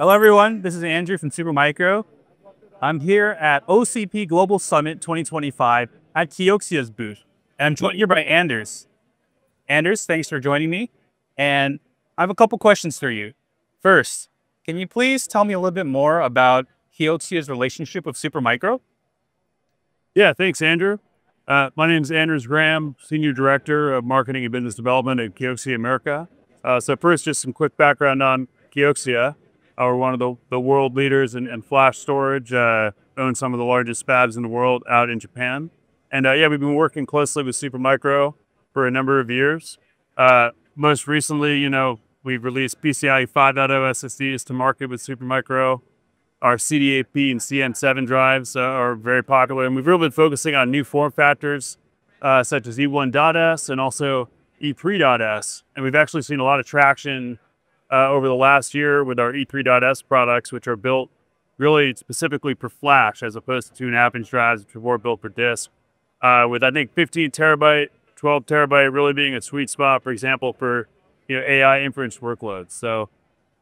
Hello, everyone. This is Andrew from Supermicro. I'm here at OCP Global Summit 2025 at Kioxia's booth. And I'm joined here by Anders. Anders, thanks for joining me. And I have a couple questions for you. First, can you please tell me a little bit more about Kioxia's relationship with Supermicro? Yeah, thanks, Andrew. Uh, my name is Anders Graham, Senior Director of Marketing and Business Development at Kioxia America. Uh, so first, just some quick background on Kioxia. We're one of the, the world leaders in, in flash storage, uh, own some of the largest fabs in the world out in Japan. And uh, yeah, we've been working closely with Supermicro for a number of years. Uh, most recently, you know, we've released PCIe 5.0 SSDs to market with Supermicro. Our CD8P and CN7 drives are very popular, and we've really been focusing on new form factors uh, such as E1.S and also E3.S. And we've actually seen a lot of traction uh, over the last year with our E3.S products, which are built really specifically for flash as opposed to two and a half inch drives, which more built for disk. Uh, with I think 15 terabyte, 12 terabyte really being a sweet spot, for example, for you know AI inference workloads. So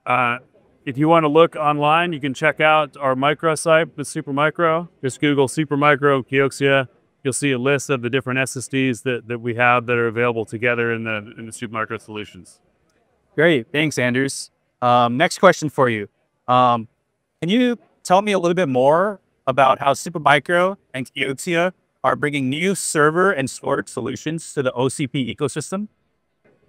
uh, if you want to look online, you can check out our microsite with Supermicro. Just Google Supermicro Kioxia. You'll see a list of the different SSDs that, that we have that are available together in the in the Supermicro solutions. Great. Thanks, Anders. Um, next question for you. Um, can you tell me a little bit more about how Supermicro and Kioxia are bringing new server and storage solutions to the OCP ecosystem?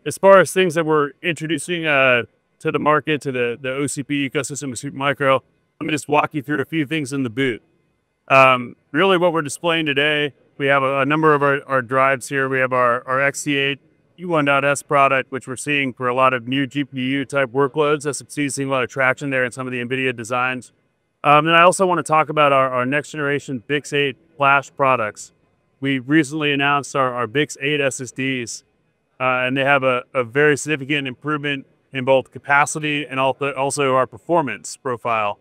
As far as things that we're introducing uh, to the market, to the, the OCP ecosystem of Supermicro, let me just walk you through a few things in the boot. Um, really what we're displaying today, we have a, a number of our, our, drives here. We have our, our XT8 E1.S product, which we're seeing for a lot of new GPU type workloads. SMC seeing a lot of traction there in some of the NVIDIA designs. Um, and I also want to talk about our, our next generation BiCS8 flash products. We recently announced our, our BiCS8 SSDs, uh, and they have a, a, very significant improvement in both capacity and also our performance profile.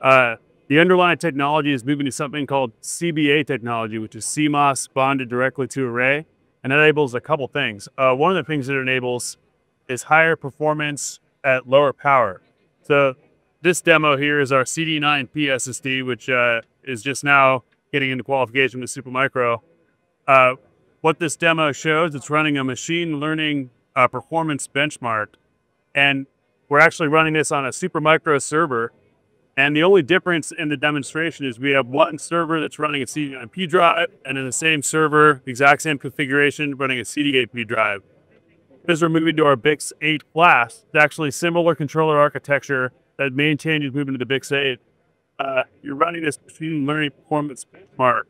Uh, the underlying technology is moving to something called CBA technology, which is CMOS bonded directly to array and that enables a couple things. Uh, one of the things that it enables is higher performance at lower power. So this demo here is our CD9P SSD, which uh, is just now getting into qualification with Supermicro. Uh, what this demo shows, it's running a machine learning uh, performance benchmark, and we're actually running this on a Supermicro server and the only difference in the demonstration is we have one server that's running a CD9P drive, and in the same server, exact same configuration, running a CD8P drive. As we're moving to our BiCS8 flash, it's actually similar controller architecture that main change is moving to the BiCS 8. Uh, you're running this machine learning performance benchmark.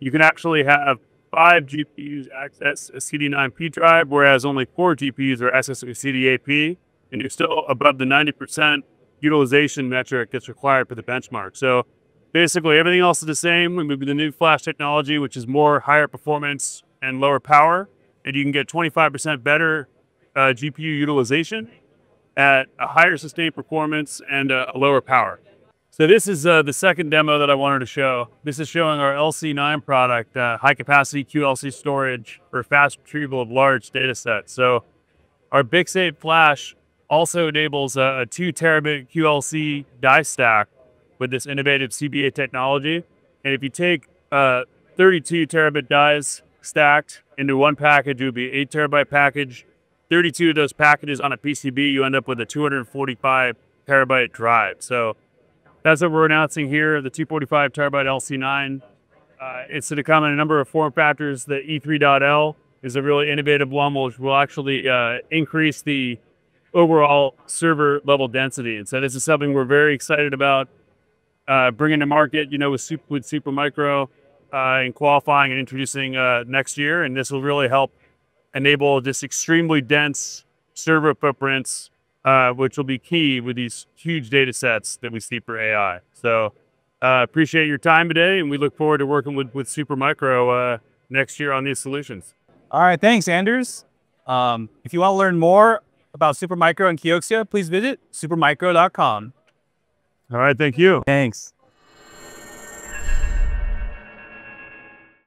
You can actually have five GPUs access a CD9P drive, whereas only four GPUs are accessing a CD8P, and you're still above the 90% utilization metric that's required for the benchmark. So basically everything else is the same. We move to the new flash technology, which is more higher performance and lower power. And you can get 25% better uh, GPU utilization at a higher sustained performance and a, lower power. So this is uh, the second demo that I wanted to show. This is showing our LC9 product, uh, high capacity QLC storage for fast retrieval of large data sets. So our BiCS8 flash also enables a, a two terabit QLC die stack with this innovative CBA technology. And if you take uh, 32 terabit dies stacked into one package, it would be eight terabyte package. 32 of those packages on a PCB, you end up with a 245 terabyte drive. So that's what we're announcing here, the 245 terabyte LC9. Uh, it's to come in a number of form factors. The E3.L is a really innovative one, which will actually uh, increase the overall server level density. And so this is something we're very excited about uh, bringing to market, you know, with, Super, with Supermicro uh, and qualifying and introducing uh, next year. And this will really help enable just extremely dense server footprints, uh, which will be key with these huge data sets that we see for AI. So uh, appreciate your time today, and we look forward to working with, with Supermicro uh, next year on these solutions. All right, thanks, Anders. Um, if you want to learn more about Supermicro and Kioxia, please visit supermicro.com. All right, thank you. Thanks.